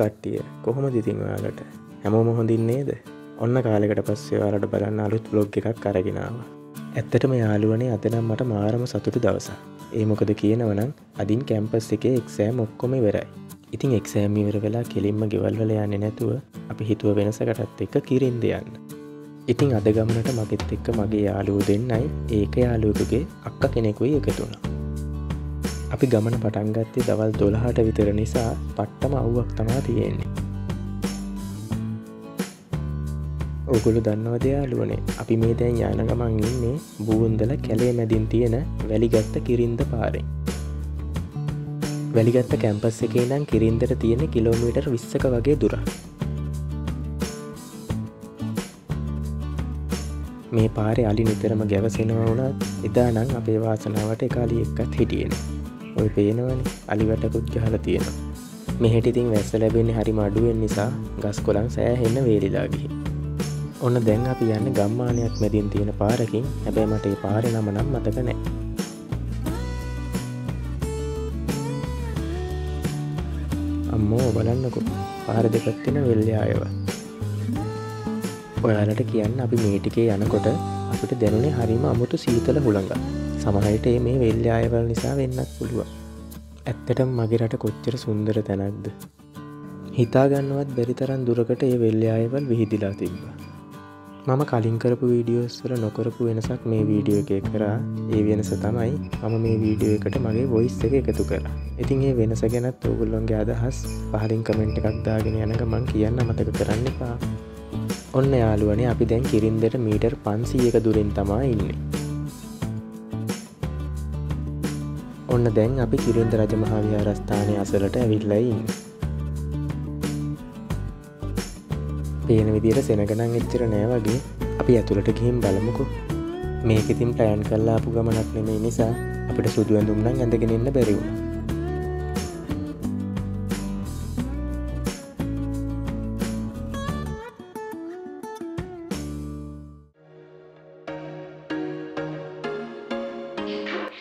Hello කට්ටිය කොහොම දිතින් ඔයාලට? හැමෝම හොඳින් නේද? ඔන්න කාලෙකට පස්සේ වාලට බලන්න අලුත් බ්ලොග් එකක් කරගෙනාව ඇත්තටම යාළුවනේ අතනම් මට මාරම සතුටු දවස ඒ මොකද කියනවනම් අදින් කැම්පස් එකේ එක්සෑම් ඔක්කොම වෙරයි ඉතින් එක්සෑම් ඉවර වෙලා කෙලින්ම ගෙවල්වල යන්න නැතුව අපි හිතුව වෙනසකටත් එක්ක කිරින් දෙයන්න ඉතිං අද ගමනට මගෙත් එක්ක මගේ යාලුව දෙන්නයි. ඒක යාලුවකුගේ අක්ක කෙනෙකුයි එකතුුණා. අපි ගමන පටන්ගත්තේ දවල් දොළහට විතර නිසා පට්ටම අව්වක් තමා තියෙන්නේ. ඔගුළු දන්නවද යාලුවනේ අපි මේ දැන් යාන ගමන් ඉන්නේ බූන්දල කැලේ මැදින් තියෙන වැලිගත්ත කිරින්ද පාරෙන්. වැලිගත්ත කැම්පස් එකේ නම් කිරින්දර තියෙන කිලෝමීටර් විස්සක වගේ දුර මේ පාරෙ අලි නිතරම ගැවසෙනවා වුණත් එදා නං අපේ වාසනාවට එකලි එක්කත් හිටියෙන ඔය පේනවන. අලිවටකුත් ගහල තියෙනවා. මෙහෙටිතින් වැස්ස ලැබෙන්නේ හරි මඩුවෙන් නිසා ගස් කොළන් සෑහෙන්න වේලිලාගිහි ඔන්න දැන් අපි යන්න ගම්මානයක් මැදින් තියෙන පාරකින්. හැබැ මට ඒ පාර නම නම් මතක නෑ. අම්මෝ බලන්නකු. පාර දෙපත්තින වෙල්ලි අයව ඔයාලට කියන්න අපි මේටිකේ යනකොට අපිට දැනුනේ හරිම අමුතු සීතල හුළඟ සමහයට මේ වෙල්ල අයවල් නිසා වෙන්නත් පුළුව ඇත්තටම මගේ රට කොච්චර සුන්දර තැනක්ද? හිතාගන්නවත් බැරිතරන් දුරකට ඒ වෙල්ල අයවල් විහිදිලා තිබ්බ. මම කලින් කරපු වීඩියෝස්වල නොකරපු වෙනසක් මේ වීඩියෝ එක කරා. ඒ වෙනස තමයි මම මේ වීඩියෝ එකට මගේ වොයිස් එක එකතු කර. ඉතින් ඒ වෙනස ගැනත් ඔගුල්ලොන්ගේ අදහස් පහලින් කමෙන්ට් එකක් දාගෙන යනක මං කියන්න මතක කරන්න එපා. ඔන්න යාළුවනේ අපි දැන් කිරින්දට මීටර් පන්සීයක දුරින් තමා ඉන්නේ. ඔන්න දැන් අපි කිරින්ද රජ මහා විහාරස්ථානය අසලට ඇවිල්ලයින් පේන විදියට සෙනගනං එච්චර නෑ වගේ අපි ඇතුළට ගිහිම් බලමුකු. මේක ඉතින් ප්ලෑන් කල්ලා අපපු ගමනක් නෙමේ නිසා අපිට සුදු ඇඳුම්නම් ඇඳගෙන ඉන්න බැරිවුණ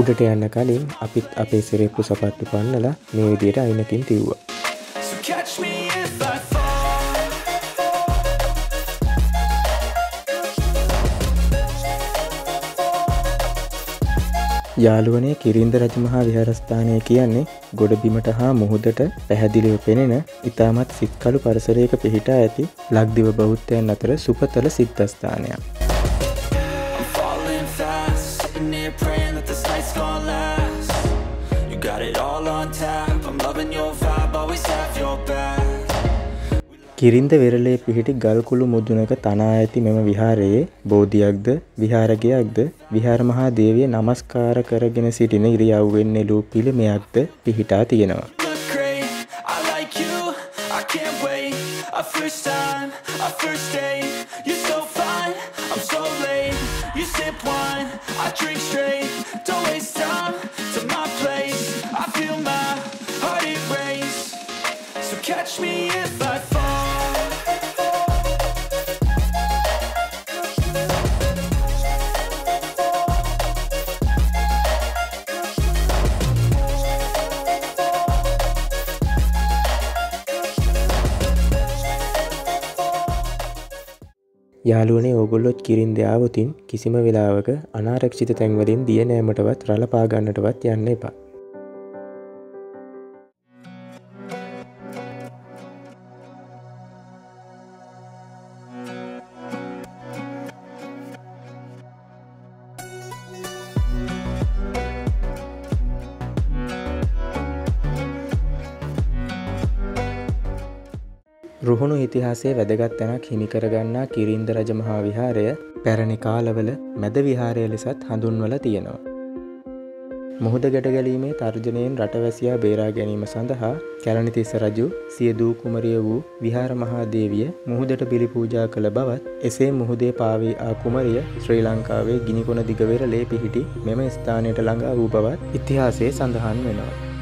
උඩට යන්න කලින් අපිත් අපේ සිරෙප්පු සපත්තු පන්නලා මේ විදියට අයිනකින් තිව්වා යාළුවනේ කිරින්ද රජමහා විහාරස්ථානය කියන්නේ ගොඩබිමට හා මුහුදට පැහැදිලිව පෙනෙන ඉතාමත් සිත්කලු පරිසරයක පිහිටා ඇති ලක්දිව බෞද්ධයන් අතර සුපතල සිද්ධස්ථානයක්. Got it all on tap, I'm loving your vibe, always have your back. කිරින්ද වෙරලේ පිහිටි ගල්කුළු මුදුනක තනා ඇති මෙම විහාරයේ බෝධියක්ද විහාරගයක්ද විහාර මහා දේවිය නමස්කාර කරගෙන සිටින ඉරියව්වෙන් නෙලූ පිළිමයක්ද පිහිටා තියෙනවා. I drink straight. Don't waste time to my place. Catch me if I fall. යාළුවනේ ඕගොල්ලොත් කිරින් දෙයාවතින් කිසිම වෙලාවක අනාරක්ෂිත තැන්වලින් දිය නෑමටවත් රලපාගන්නටවත් යන්න එපා. රුහුණු ඉතිහාසයේ වැදගත් තැනක් හිමිකරගන්නා කිරින්ද රජ මහා විහාරය පැරණි කාලවල මැද විහාරය ලෙසත් හඳුන්වල තියෙනවා. මුහුද ගැටගැලීමේ තර්ජනයෙන් රටවැසියා බේරා ගැනීම සඳහා කැලණිතිස්ස රජු සිය දූ කුමරිය වූ විහාර මහාදේවිය මුහුදට බිලි පූජා කළ බවත් එසේ මුහුදේ පාවී ආ කුමරිය ශ්‍රී ලංකාවේ ගිනිකොන දිගවෙරලේ පිහිටි මෙම ස්ථානයට ළඟා වූ බවත් ඉතිහාසයේ සඳහන් වෙනවා.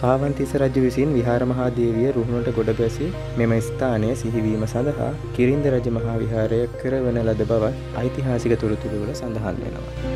කාවන්තිස රජු විසින් විහාර මහාදේවිය රුහුණට ගොඩ බැසි මෙම ස්ථානය සිහිවීම සඳහා කිරින්ද රජ මහා විහාරය කරවන ලද බවත් ඓතිහාසික තොරතුරුවල සඳහන් වෙනවා.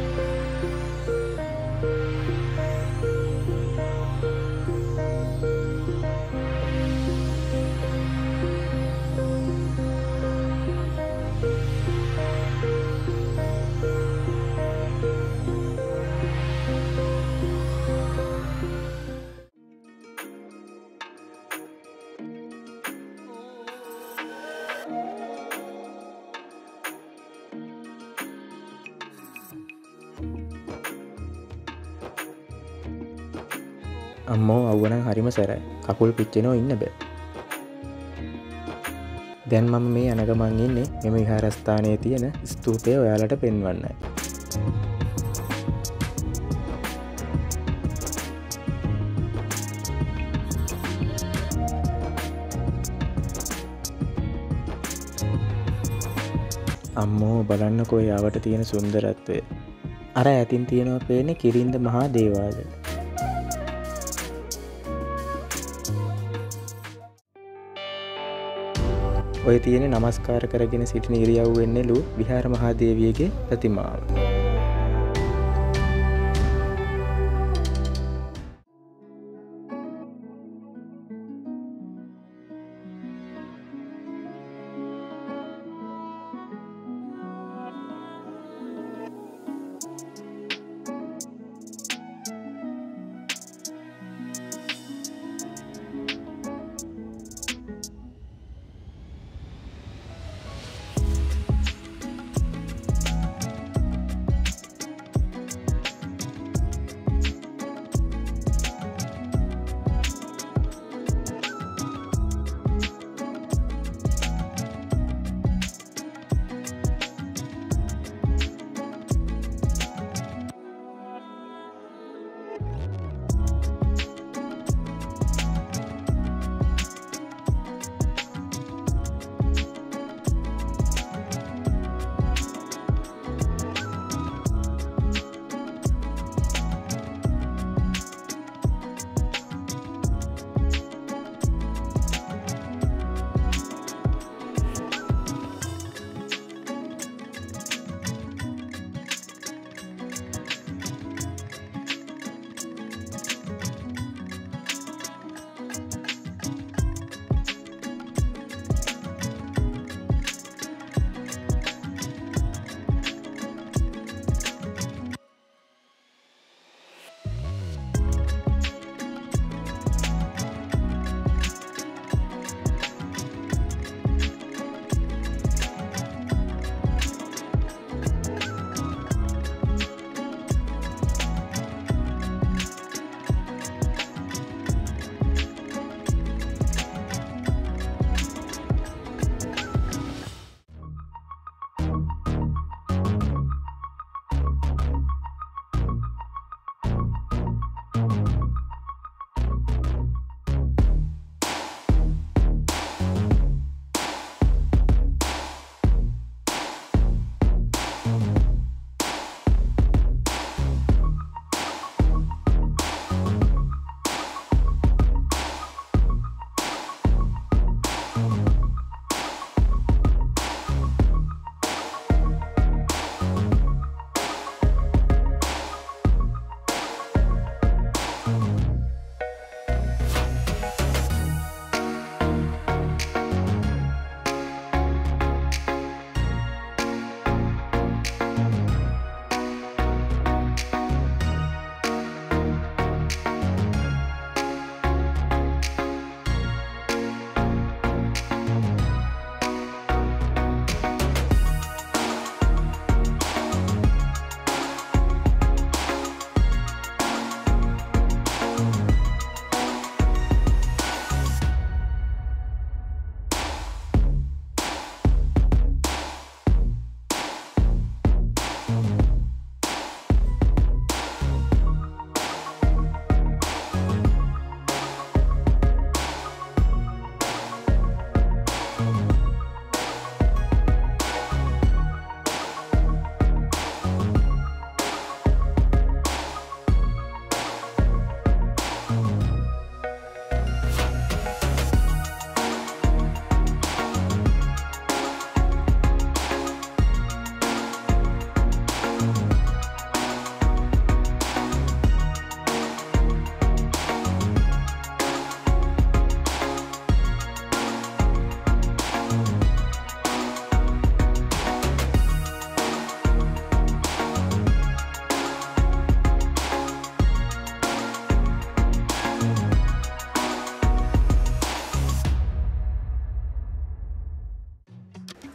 අම්මෝ අව්වනම් හරිම සැරයි. කකුල් පිච්චෙනෝ ඉන්න බෑ. දැන් මම මේ අනගමන් ඉන්නේ මෙම විහාරස්ථානයේ තියෙන ස්තූපය ඔයාලට පෙන්වන්නයි. අම්මෝ බලන්නකෝ යාවට තියෙන සුන්දරත්වය. අර ඇතින් තියෙනවා පේනෙ කිරින්ද මහා දේවාලය. ඔය තියෙන නමස්කාර කරගෙන සිටින ඉරියව් වෙන්නෙලු විහාර මහාදේවියගේ ප්‍රතිමාව.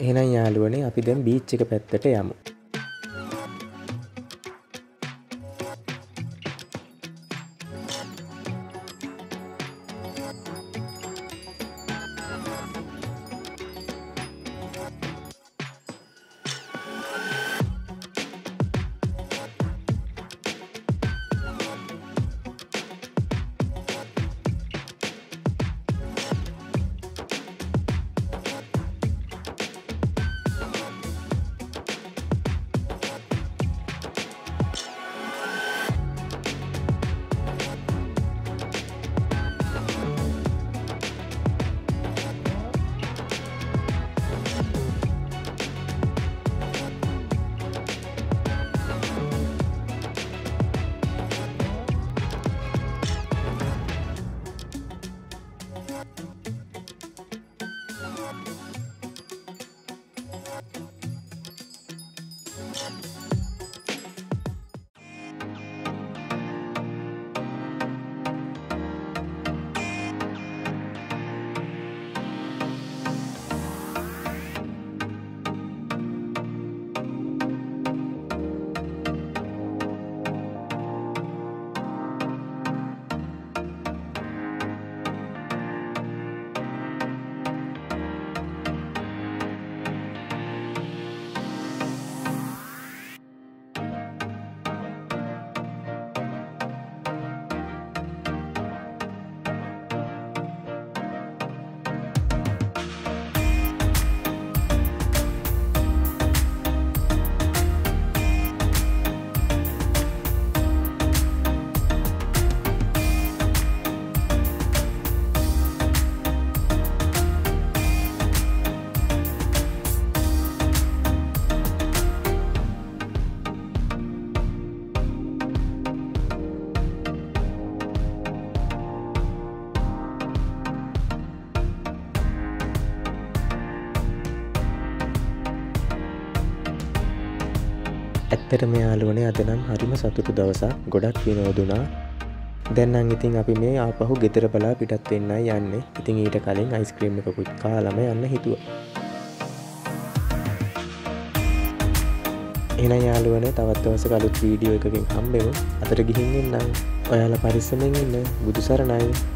එහෙනම් යාළුවනේ අපි දැන් බීච් එක පැත්තට යමු. ඇත්තට මෙයාලුවනේ අදනම් හරිම සතුටු දවසක් ගොඩක් විනෝදුනා. දැන්නම් ඉතින් අපි මේ ආපහු ගෙතර බලා පිටත් වෙන්නයි යන්නේ. ඉතින් ඊට කලින් අයිස්ක්‍රීම් එකකුත් කාලම යන්න හිතුව. එන යාළුවන තවත් දවස කලුත් වීඩියෝ එකකින් හම්බෙමු. අතර ගිහින් එන්නම් ඔයාල පරිස්සමෙන් ඉන්න. බුදු සරණයි.